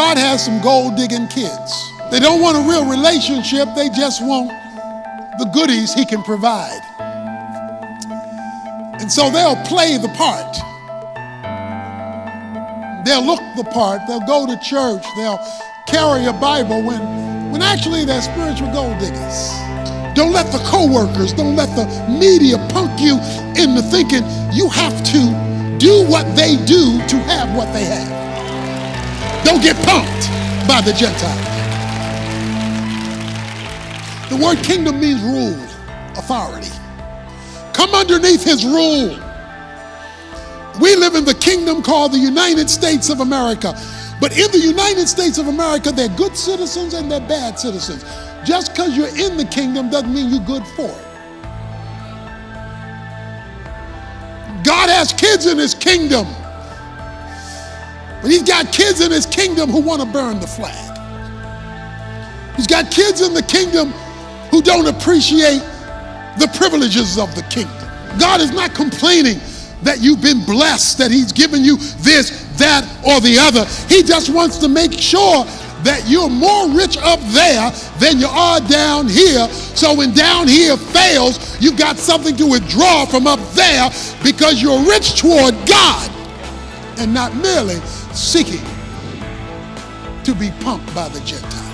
God has some gold digging kids. They don't want a real relationship, they just want the goodies He can provide. And so they'll play the part. They'll look the part, they'll go to church, they'll carry a Bible when, when actually they're spiritual gold diggers. Don't let the coworkers, don't let the media punk you into thinking you have to do what they do to have what they have. Don't get pumped by the Gentiles. The word kingdom means rule, authority. Come underneath his rule. We live in the kingdom called the United States of America. But in the United States of America, they're good citizens and they're bad citizens. Just because you're in the kingdom doesn't mean you're good for it. God has kids in his kingdom. But he's got kids in his kingdom who want to burn the flag. He's got kids in the kingdom who don't appreciate the privileges of the kingdom. God is not complaining that you've been blessed, that He's given you this, that, or the other. He just wants to make sure that you're more rich up there than you are down here. So when down here fails, you've got something to withdraw from up there because you're rich toward God and not merely seeking to be pumped by the Gentiles.